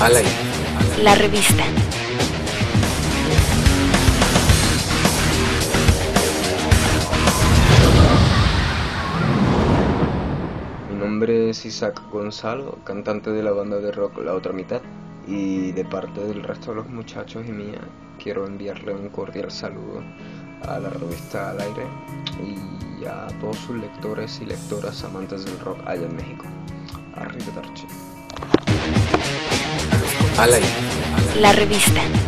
Al aire. La revista. Mi nombre es Isaac Gonzalo, cantante de la banda de rock La Otra Mitad. Y de parte del resto de los muchachos y mía, quiero enviarle un cordial saludo a la revista Al Aire y a todos sus lectores y lectoras amantes del rock allá en México. Arrivederci. Al La revista.